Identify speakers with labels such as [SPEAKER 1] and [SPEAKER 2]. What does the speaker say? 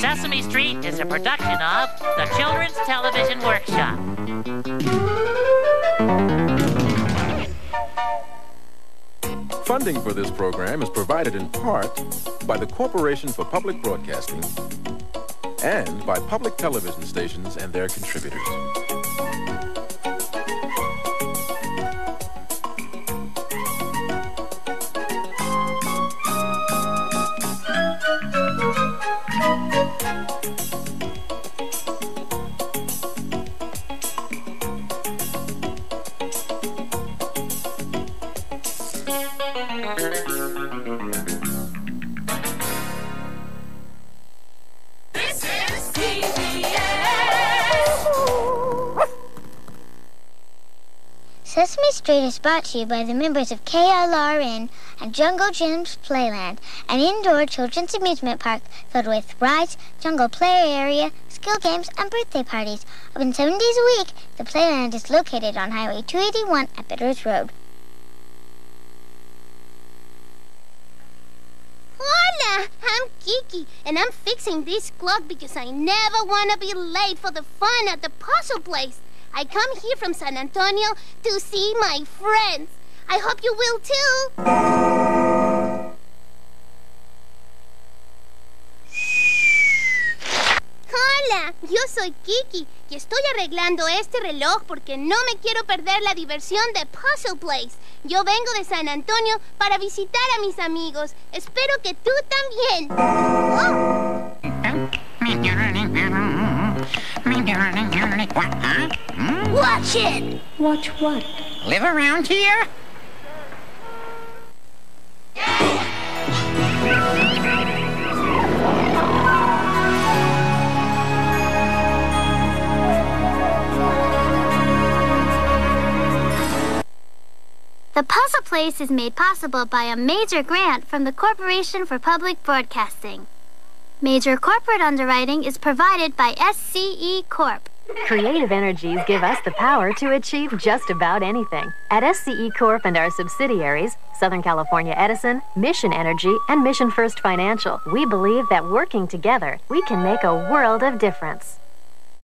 [SPEAKER 1] Sesame Street is a production of the Children's Television Workshop.
[SPEAKER 2] Funding for this program is provided in part by the Corporation for Public Broadcasting and by public television stations and their contributors.
[SPEAKER 3] Sesame Street is brought to you by the members of KLRN and Jungle Gyms Playland, an indoor children's amusement park filled with rides, jungle play area, skill games, and birthday parties. Open seven days a week, the Playland is located on Highway 281 at Bitters Road.
[SPEAKER 4] I'm and I'm fixing this clock because I never want to be late for the fun at the puzzle place. I come here from San Antonio to see my friends. I hope you will too. Hola, yo soy Kiki y estoy arreglando este reloj porque no me quiero perder la diversión de Puzzle Place. Yo vengo de San Antonio para visitar a mis amigos. Espero que tú también. Oh. Watch it!
[SPEAKER 5] Watch what?
[SPEAKER 6] Live around here?
[SPEAKER 3] The Puzzle Place is made possible by a major grant from the Corporation for Public Broadcasting. Major corporate underwriting is provided by SCE Corp.
[SPEAKER 7] Creative energies give us the power to achieve just about anything. At SCE Corp and our subsidiaries, Southern California Edison, Mission Energy, and Mission First Financial, we believe that working together, we can make a world of difference.